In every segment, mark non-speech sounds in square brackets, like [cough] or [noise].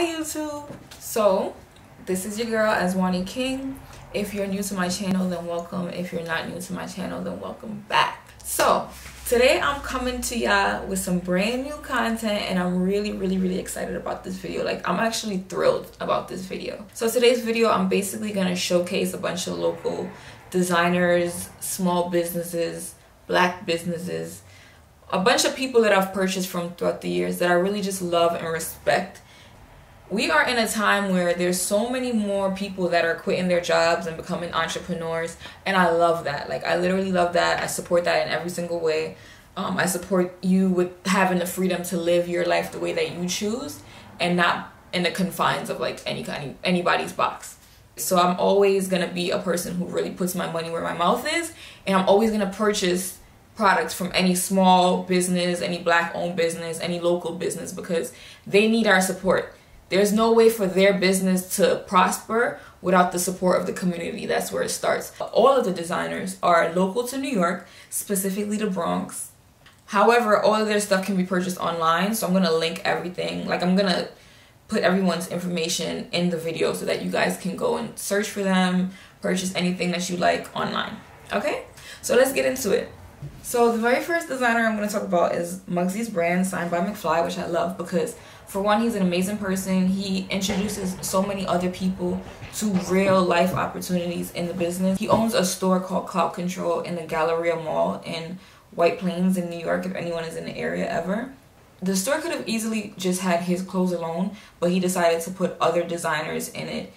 Hi YouTube! So, this is your girl Aswani King. If you're new to my channel, then welcome. If you're not new to my channel, then welcome back. So, today I'm coming to y'all with some brand new content and I'm really, really, really excited about this video. Like, I'm actually thrilled about this video. So, today's video, I'm basically gonna showcase a bunch of local designers, small businesses, black businesses, a bunch of people that I've purchased from throughout the years that I really just love and respect. We are in a time where there's so many more people that are quitting their jobs and becoming entrepreneurs, and I love that. Like, I literally love that. I support that in every single way. Um, I support you with having the freedom to live your life the way that you choose and not in the confines of like any kind of anybody's box. So I'm always gonna be a person who really puts my money where my mouth is, and I'm always gonna purchase products from any small business, any black owned business, any local business because they need our support. There's no way for their business to prosper without the support of the community. That's where it starts. All of the designers are local to New York, specifically the Bronx. However, all of their stuff can be purchased online, so I'm to link everything. Like I'm to put everyone's information in the video so that you guys can go and search for them, purchase anything that you like online. Okay? So let's get into it. So the very first designer I'm going to talk about is Muggsy's brand signed by McFly, which I love because for one, he's an amazing person. He introduces so many other people to real life opportunities in the business. He owns a store called Clout Control in the Galleria Mall in White Plains in New York, if anyone is in the area ever. The store could have easily just had his clothes alone, but he decided to put other designers in it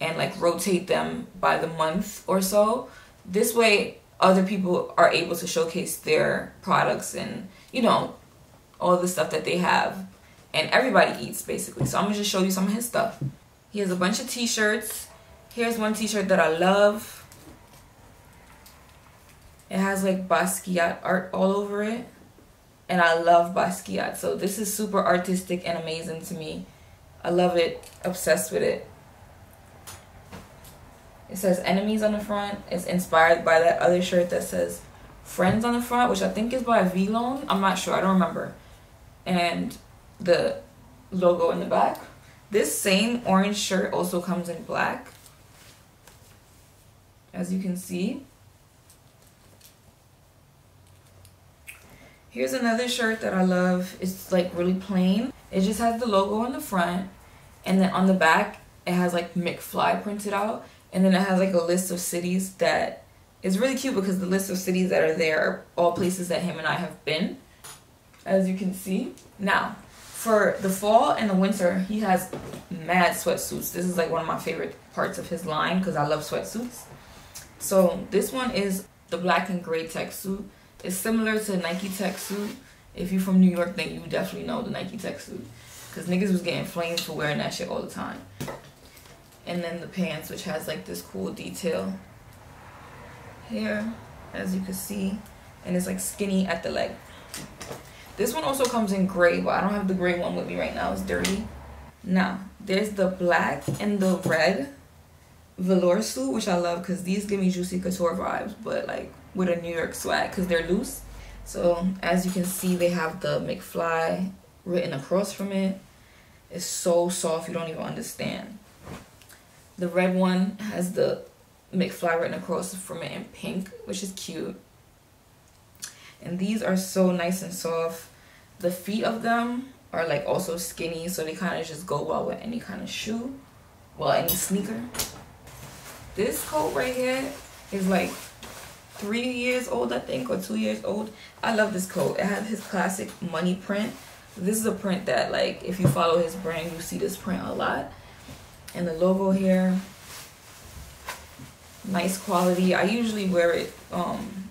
and like rotate them by the month or so. This way, other people are able to showcase their products and you know all the stuff that they have and everybody eats basically. So i'm gonna just show you some of his stuff. He has a bunch of t-shirts. Here's one t-shirt that i love. It has like basquiat art all over it. And i love basquiat. So this is super artistic and amazing to me. I love it. Obsessed with it. It says enemies on the front. It's inspired by that other shirt that says friends on the front, which I think is by Vlone. I'm not sure. I don't remember. And the logo in the back. This same orange shirt also comes in black. As you can see. Here's another shirt that I love. It's like really plain. It just has the logo on the front. And then on the back, it has like McFly printed out and then it has like a list of cities that is really cute because the list of cities that are there are all places that him and I have been, as you can see. Now, for the fall and the winter, he has mad sweatsuits. This is like one of my favorite parts of his line because I love sweatsuits. So this one is the black and gray tech suit. It's similar to Nike tech suit. If you're from New York, then you definitely know the Nike tech suit. Because niggas was getting flamed for wearing that shit all the time and then the pants which has like this cool detail here as you can see and it's like skinny at the leg this one also comes in gray but i don't have the gray one with me right now. It's dirty. Now there's the black and the red velour suit which i love because these give me juicy couture vibes but like with a new york swag because they're loose. So as you can see they have the mcfly written across from it. It's so soft you don't even understand. The red one has the McFly written across from it in pink, which is cute. And these are so nice and soft. The feet of them are like also skinny, so they kind of just go well with any kind of shoe. Well, any sneaker. This coat right here is like three years old, I think, or two years old. I love this coat. It has his classic money print. This is a print that, like, if you follow his brand, you see this print a lot and the logo here nice quality i usually wear it um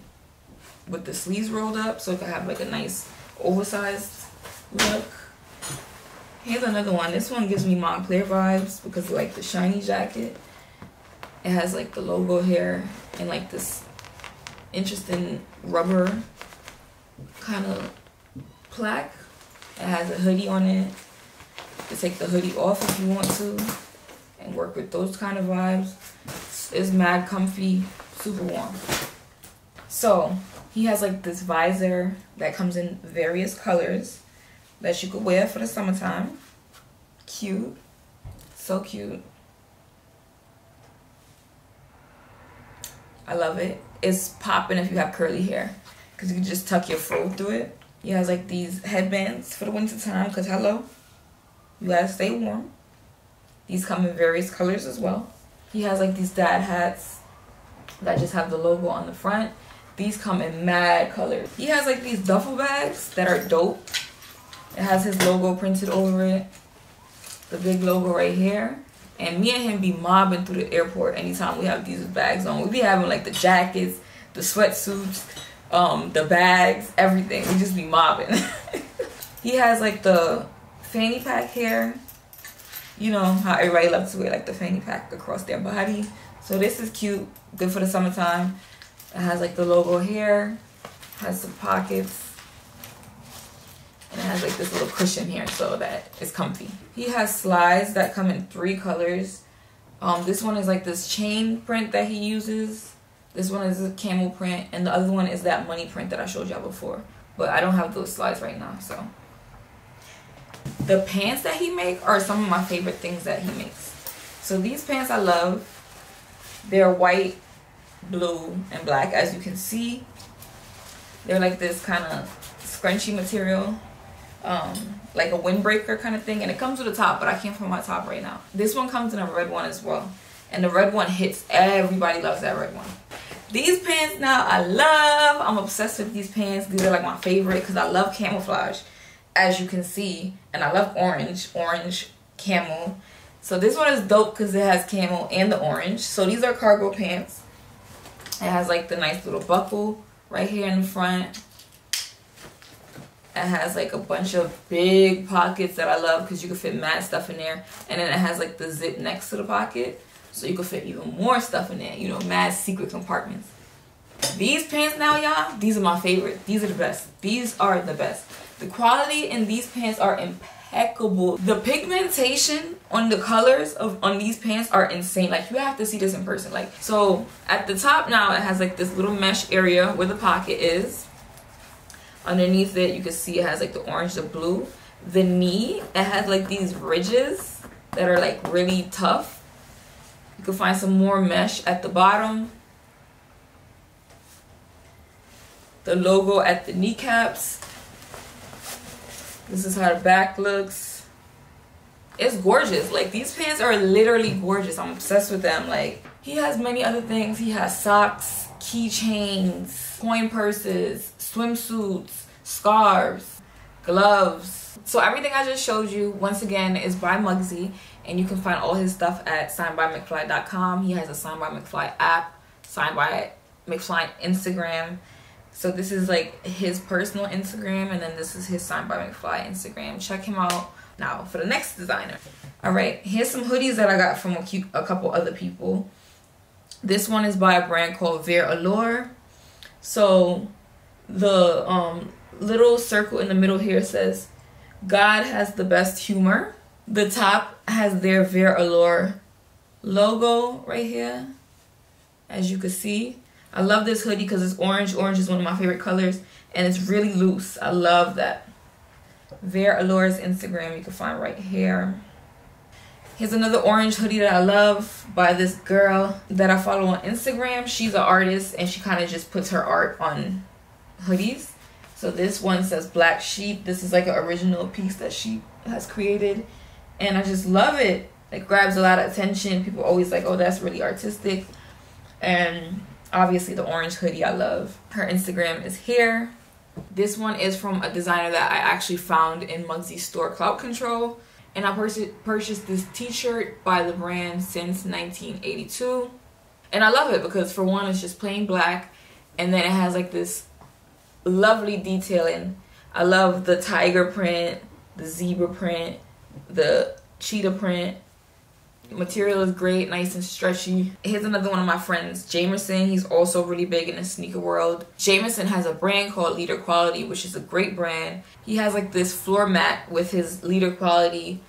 with the sleeves rolled up so it can have like a nice oversized look. Here's another one. This one gives me moncler vibes because like the shiny jacket. It has like the logo here and like this interesting rubber kind of plaque. It has a hoodie on it. To take the hoodie off if you want to and work with those kind of vibes. It's mad comfy, super warm. So he has like this visor that comes in various colors that you could wear for the summertime. Cute. So cute. I love it. It's popping if you have curly hair. Because you can just tuck your fro through it. He has like these headbands for the winter time. Because hello, you gotta stay warm. These come in various colors as well. He has like these dad hats that just have the logo on the front. These come in mad colors. He has like these duffel bags that are dope. It has his logo printed over it. The big logo right here. And me and him be mobbing through the airport anytime we have these bags on. We be having like the jackets, the sweatsuits, um, the bags, everything. We just be mobbing. [laughs] he has like the fanny pack here. You know how everybody loves to wear like the fanny pack across their body. So this is cute, good for the summertime. It has like the logo here, has some pockets. And it has like this little cushion here so that it's comfy. He has slides that come in three colors. Um, this one is like this chain print that he uses. This one is a camel print. And the other one is that money print that I showed y'all before. But I don't have those slides right now, so. The pants that he makes are some of my favorite things that he makes. So these pants I love. They're white, blue, and black as you can see. They're like this kind of scrunchy material um, like a windbreaker kind of thing. And it comes with a top, but I can't find my top right now. This one comes in a red one as well. And the red one hits. Everybody loves that red one. These pants now I love. I'm obsessed with these pants. These are like my favorite because I love camouflage, as you can see. And I love orange, orange camel. So this one is dope because it has camel and the orange. So these are cargo pants. It has like the nice little buckle right here in the front it has like a bunch of big pockets that I love because you can fit mad stuff in there. And then it has like the zip next to the pocket. So you can fit even more stuff in there. You know, mad secret compartments. These pants now, y'all, these are my favorite. These are the best. These are the best. The quality in these pants are impeccable. The pigmentation on the colors of on these pants are insane. Like you have to see this in person. Like so at the top now it has like this little mesh area where the pocket is. Underneath it you can see it has like the orange the blue. The knee it has like these ridges that are like really tough. You can find some more mesh at the bottom. The logo at the kneecaps this is how the back looks it's gorgeous like these pants are literally gorgeous i'm obsessed with them like he has many other things he has socks keychains coin purses swimsuits, scarves, gloves. So everything I just showed you, once again, is by Muggsy. And you can find all his stuff at signedbymcfly.com. He has a Signed by McFly app, Signed by McFly Instagram. So this is like his personal Instagram. And then this is his Signed by McFly Instagram. Check him out. Now, for the next designer. All right, here's some hoodies that I got from a, cute, a couple other people. This one is by a brand called Vers Allure. So the um, little circle in the middle here says, God has the best humor. The top has their Vers Allure logo right here, as you can see. I love this hoodie because it's orange. Orange is one of my favorite colors, and it's really loose. I love that. Vera Allure's Instagram you can find right here. Here's another orange hoodie that I love by this girl that I follow on Instagram. She's an artist and she kind of just puts her art on hoodies. So this one says Black Sheep. This is like an original piece that she has created. And I just love it. It grabs a lot of attention. People always like, oh, that's really artistic. And obviously the orange hoodie I love. Her Instagram is here. This one is from a designer that I actually found in Muggsy's store, Clout Control. And I purchased this t-shirt by the brand since 1982. And I love it because for one, it's just plain black. And then it has like this lovely detailing. I love the tiger print, the zebra print, the cheetah print. Material is great, nice and stretchy. Here's another one of my friends, Jameson. He's also really big in the sneaker world. Jameson has a brand called Leader Quality, which is a great brand. He has like this floor mat with his Leader Quality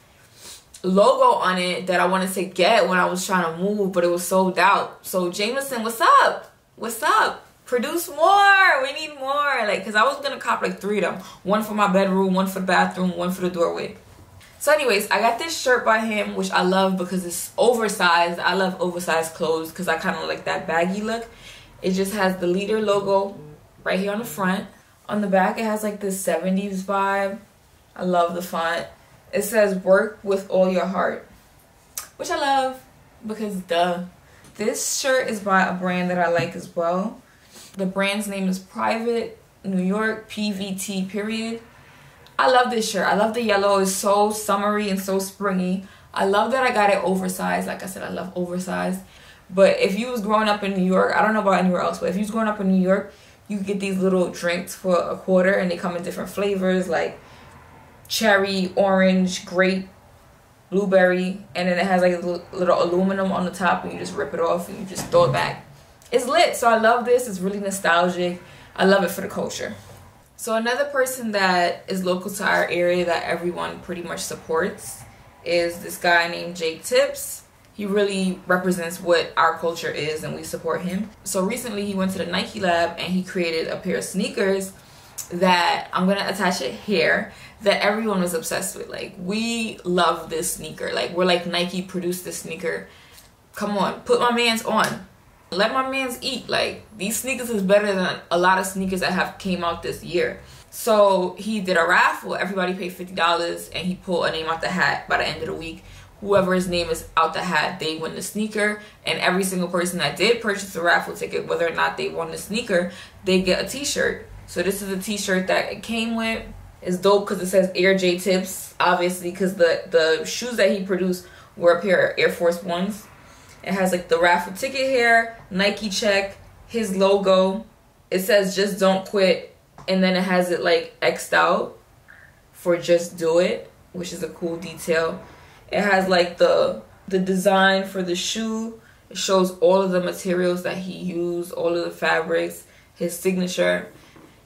logo on it that I wanted to get when I was trying to move, but it was sold out. So Jameson, what's up? What's up? produce more. We need more. Like, cause I was gonna cop like three of them. One for my bedroom, one for the bathroom, one for the doorway. So anyways, I got this shirt by him, which I love because it's oversized. I love oversized clothes because I kind of like that baggy look. It just has the leader logo right here on the front. On the back, it has like this 70s vibe. I love the font. It says work with all your heart, which I love because duh. This shirt is by a brand that I like as well. The brand's name is Private New York PVT period. I love this shirt. I love the yellow. It's so summery and so springy. I love that I got it oversized. Like I said, I love oversized. But if you was growing up in New York, I don't know about anywhere else, but if you was growing up in New York, you get these little drinks for a quarter and they come in different flavors like cherry, orange, grape, blueberry, and then it has like a little aluminum on the top and you just rip it off and you just throw it back. It's lit, so I love this. It's really nostalgic. I love it for the culture. So another person that is local to our area that everyone pretty much supports is this guy named Jake Tips. He really represents what our culture is and we support him. So recently he went to the Nike lab and he created a pair of sneakers that I'm gonna attach it here that everyone was obsessed with. Like we love this sneaker. Like we're like Nike produced this sneaker. Come on, put my man's on. Let my man's eat. Like these sneakers is better than a lot of sneakers that have came out this year. So he did a raffle. Everybody paid fifty dollars, and he pulled a name out the hat by the end of the week. Whoever's name is out the hat, they win the sneaker. And every single person that did purchase the raffle ticket, whether or not they won the sneaker, they get a T-shirt. So this is a T-shirt that it came with. It's dope because it says Air J Tips, obviously, because the the shoes that he produced were a pair of Air Force Ones. It has like the raffle ticket here, Nike check, his logo. It says just don't quit, and then it has it like X'd out for just do it, which is a cool detail. It has like the the design for the shoe. It shows all of the materials that he used, all of the fabrics, his signature.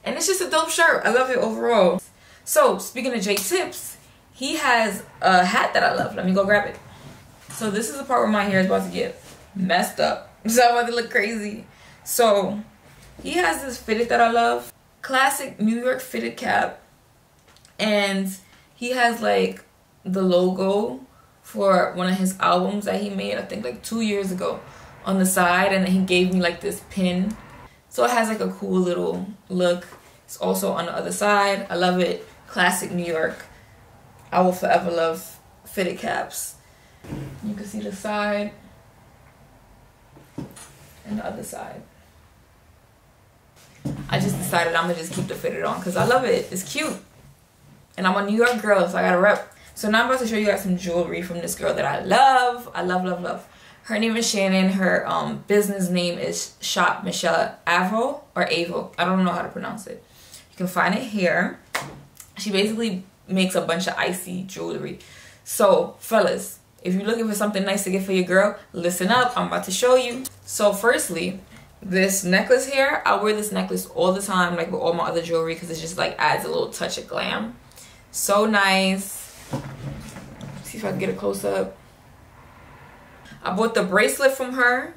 And it's just a dope shirt. I love it overall. So speaking of Jake Tips, he has a hat that I love. Let me go grab it. So this is the part where my hair is about to get messed up. [laughs] So I'm about to look crazy. So he has this fitted that I love. Classic New York fitted cap. And he has like the logo for one of his albums that he made, I think like two years ago on the side. And he gave me like this pin. So it has like a cool little look. It's also on the other side. I love it classic New York. I will forever love fitted caps. You can see the side and the other side. I just decided I'm gonna just keep the fitted on because I love it. It's cute. And I'm a New York girl, so I gotta rep. So now I'm about to show you guys some jewelry from this girl that I love. I love, love, love. Her name is Shannon. Her um, business name is Shop Michelle Avro or Avo. I don't know how to pronounce it. You can find it here she basically makes a bunch of icy jewelry. So, fellas, if you're looking for something nice to get for your girl, listen up. I'm about to show you. So, firstly, this necklace here, I wear this necklace all the time, like with all my other jewelry, because it just like adds a little touch of glam. So nice. see if I can get a close up. I bought the bracelet from her,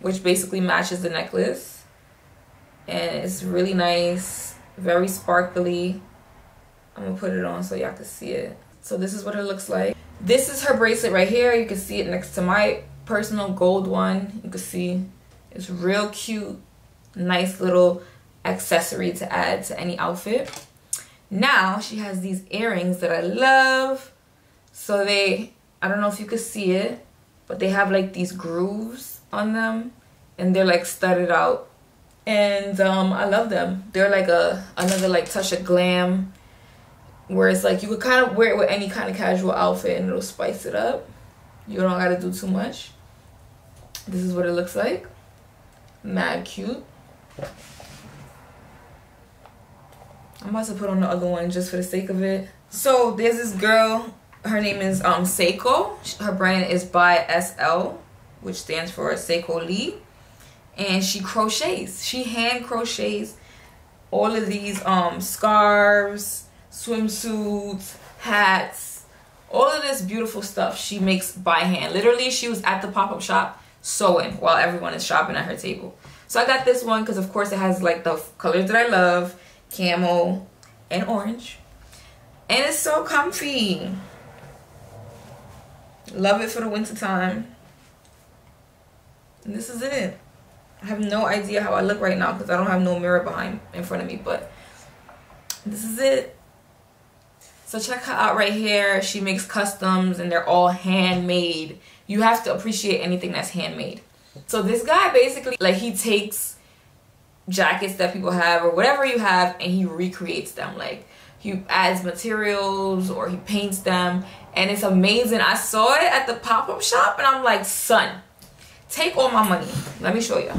which basically matches the necklace. And it's really nice, very sparkly. I'm gonna put it on so y'all can see it. So this is what it looks like. This is her bracelet right here. You can see it next to my personal gold one. You can see it's real cute, nice little accessory to add to any outfit. Now she has these earrings that I love. So they, I don't know if you could see it, but they have like these grooves on them and they're like studded out. And um, I love them. They're like a another like touch of glam where it's like you could kind of wear it with any kind of casual outfit and it'll spice it up. You don't gotta do too much. This is what it looks like. Mad cute. I'm about to put on the other one just for the sake of it. So there's this girl. Her name is um Seiko. Her brand is by SL, which stands for Seiko Lee. And she crochets. She hand crochets all of these um scarves, swimsuits, hats, all of this beautiful stuff she makes by hand. Literally, she was at the pop-up shop sewing while everyone is shopping at her table. So I got this one because of course it has like the colors that I love, camo and orange. And it's so comfy. Love it for the winter time. And this is it. I have no idea how I look right now because I don't have no mirror behind in front of me, but this is it. So check her out right here. She makes customs and they're all handmade. You have to appreciate anything that's handmade. So this guy basically, like he takes jackets that people have or whatever you have and he recreates them. Like he adds materials or he paints them and it's amazing. I saw it at the pop-up shop and I'm like, son, take all my money. Let me show you.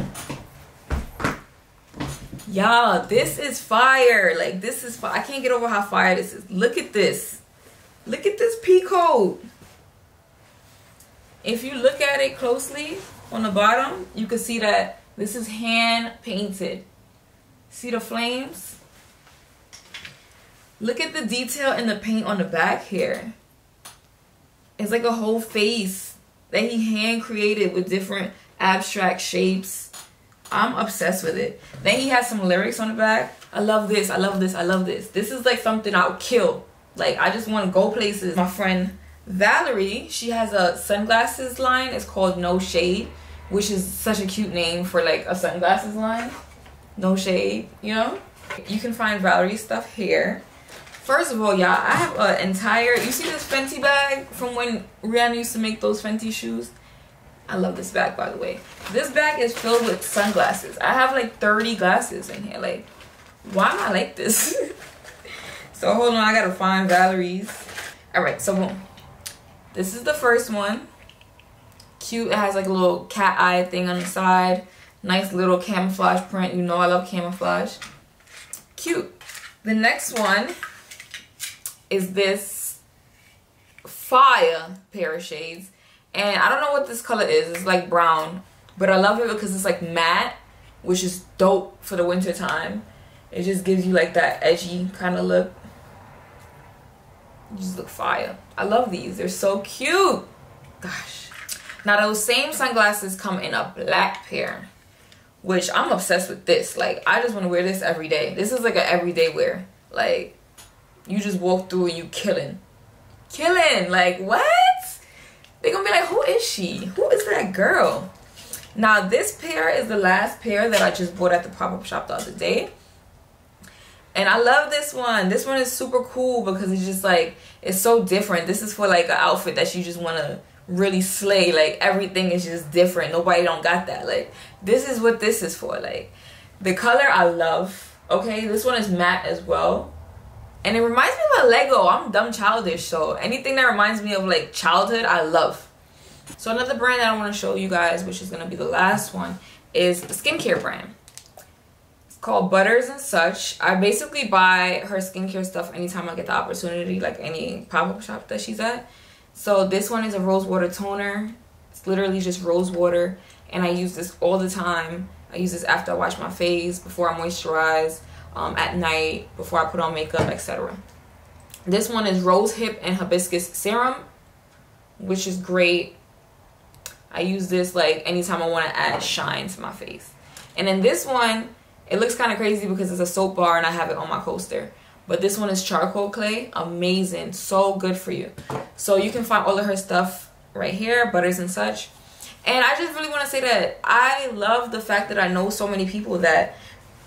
Y'all, this is fire. Like this is fire. I can't get over how fire this is. Look at this. Look at this P code. If you look at it closely on the bottom, you can see that this is hand painted. See the flames? Look at the detail in the paint on the back here. It's like a whole face that he hand created with different abstract shapes. I'm obsessed with it. Then he has some lyrics on the back. I love this, I love this, I love this. This is like something I'll kill. Like I just want to go places. My friend Valerie, she has a sunglasses line. It's called No Shade, which is such a cute name for like a sunglasses line. No shade, you know? You can find Valerie's stuff here. First of all, y'all, I have an entire, you see this Fenty bag from when Rihanna used to make those Fenty shoes? I love this bag, by the way. This bag is filled with sunglasses. I have like 30 glasses in here. Like, why am I like this? [laughs] so hold on, I gotta find Valerie's. All right, so boom. This is the first one. Cute, it has like a little cat eye thing on the side. Nice little camouflage print. You know I love camouflage. Cute. The next one is this fire pair of shades. And I don't know what this color is. It's like brown. But I love it because it's like matte, which is dope for the winter time. It just gives you like that edgy kind of look. You just look fire. I love these. They're so cute. Gosh. Now those same sunglasses come in a black pair. Which I'm obsessed with this. Like I just want to wear this every day. This is like an everyday wear. Like you just walk through and you killing. Killing. Like, what? They're gonna be like, who is she? Who is that girl? Now, this pair is the last pair that I just bought at the pop-up shop the other day. And I love this one. This one is super cool because it's just like, it's so different. This is for like an outfit that you just want to really slay. Like everything is just different. Nobody don't got that. Like this is what this is for. Like the color I love. Okay, this one is matte as well and it reminds me of a Lego. I'm dumb childish, so anything that reminds me of like childhood, I love. So another brand that I want to show you guys, which is gonna be the last one, is the skincare brand. It's called Butters and Such. I basically buy her skincare stuff anytime I get the opportunity, like any pop-up shop that she's at. So this one is a rose water toner. It's literally just rose water, and I use this all the time. I use this after I wash my face, before I moisturize um, at night before I put on makeup, etc. This one is Rose Hip and Hibiscus Serum, which is great. I use this like anytime I want to add shine to my face. And then this one, it looks kind of crazy because it's a soap bar and I have it on my coaster. But this one is charcoal clay. Amazing. So good for you. So you can find all of her stuff right here, butters and such. And I just really want to say that I love the fact that I know so many people that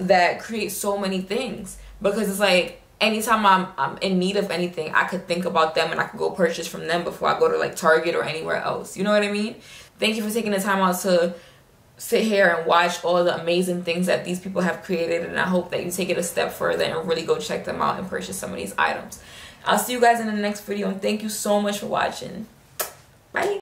that create so many things because it's like anytime I'm I'm in need of anything, I could think about them and I could go purchase from them before I go to like Target or anywhere else. You know what I mean? Thank you for taking the time out to sit here and watch all the amazing things that these people have created and I hope that you take it a step further and really go check them out and purchase some of these items. I'll see you guys in the next video and thank you so much for watching. Bye.